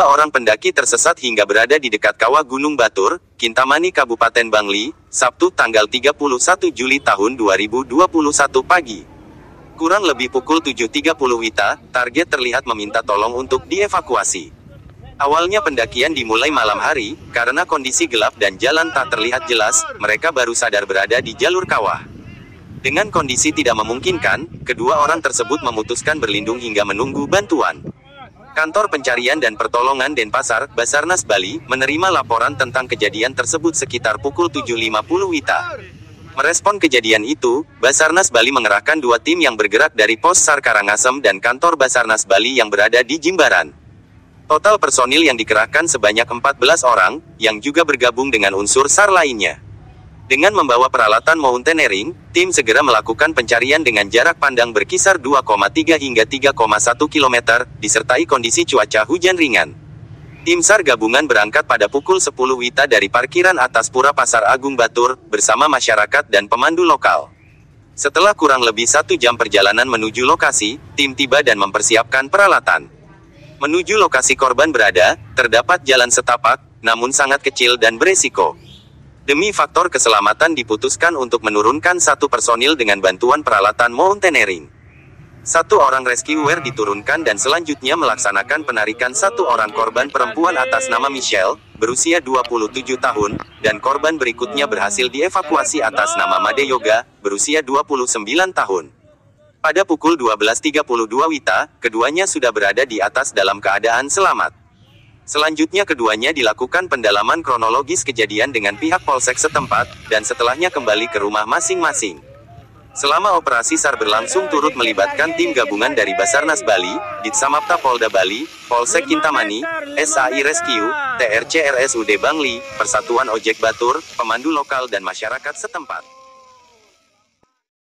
Dua orang pendaki tersesat hingga berada di dekat kawah Gunung Batur, Kintamani Kabupaten Bangli, Sabtu tanggal 31 Juli tahun 2021 pagi. Kurang lebih pukul 7.30 WITA, target terlihat meminta tolong untuk dievakuasi. Awalnya pendakian dimulai malam hari, karena kondisi gelap dan jalan tak terlihat jelas, mereka baru sadar berada di jalur kawah. Dengan kondisi tidak memungkinkan, kedua orang tersebut memutuskan berlindung hingga menunggu bantuan. Kantor Pencarian dan Pertolongan Denpasar, Basarnas Bali, menerima laporan tentang kejadian tersebut sekitar pukul 7.50 WITA. Merespon kejadian itu, Basarnas Bali mengerahkan dua tim yang bergerak dari Pos SAR Karangasem dan kantor Basarnas Bali yang berada di Jimbaran. Total personil yang dikerahkan sebanyak 14 orang, yang juga bergabung dengan unsur SAR lainnya. Dengan membawa peralatan mountaineering, tim segera melakukan pencarian dengan jarak pandang berkisar 2,3 hingga 3,1 km, disertai kondisi cuaca hujan ringan. Tim SAR gabungan berangkat pada pukul 10 WITA dari parkiran atas Pura Pasar Agung Batur, bersama masyarakat dan pemandu lokal. Setelah kurang lebih satu jam perjalanan menuju lokasi, tim tiba dan mempersiapkan peralatan. Menuju lokasi korban berada, terdapat jalan setapak, namun sangat kecil dan beresiko. Demi faktor keselamatan diputuskan untuk menurunkan satu personil dengan bantuan peralatan mountaineering. Satu orang rescuer diturunkan dan selanjutnya melaksanakan penarikan satu orang korban perempuan atas nama Michelle, berusia 27 tahun, dan korban berikutnya berhasil dievakuasi atas nama Made Yoga, berusia 29 tahun. Pada pukul 12.32 Wita, keduanya sudah berada di atas dalam keadaan selamat. Selanjutnya keduanya dilakukan pendalaman kronologis kejadian dengan pihak polsek setempat, dan setelahnya kembali ke rumah masing-masing. Selama operasi SAR berlangsung turut melibatkan tim gabungan dari Basarnas Bali, Ditsamapta Polda Bali, Polsek Kintamani, SAI Rescue, TRC RSUD Bangli, Persatuan Ojek Batur, pemandu lokal dan masyarakat setempat.